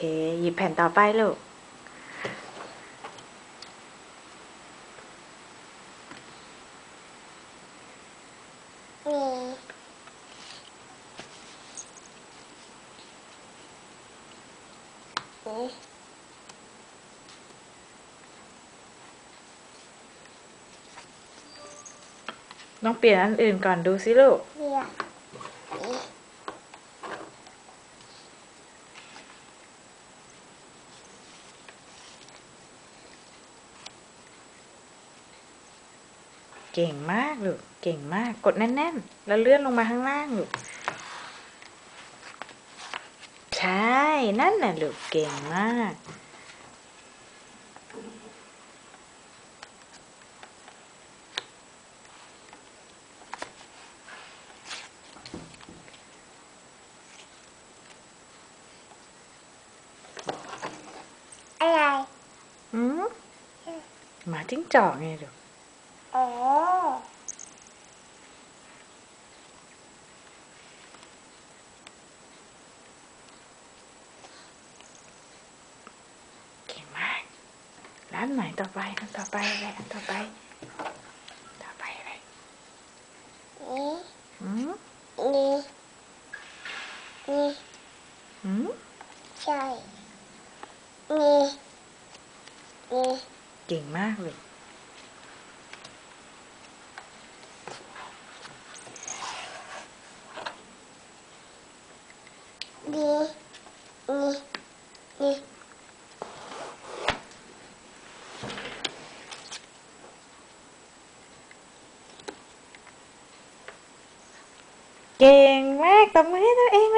เค หยิบแผ่นต่อไปลูก มีอืมต้องเปลี่ยนอันอื่นก่อนดูสิลูกเรียก เก่งมากลูกเก่งมากกดแน่นๆ แล้วเลื่อนลงมาข้างล่างลูกใช่ นั่นน่ะลูกเก่งมาก อะไร อืมหมาจิ้งจอกไงลูก อ๋อ เก่งมาก ร้านไหนต่อไปอันต่อไปอะไรอันต่อไป ต่อไปอะไรนี่อืมนี่นี่อืมใช่นี่นี่เก่งมากเลย นี่นี่นี่เก่งมากตบมือให้ตัวเอย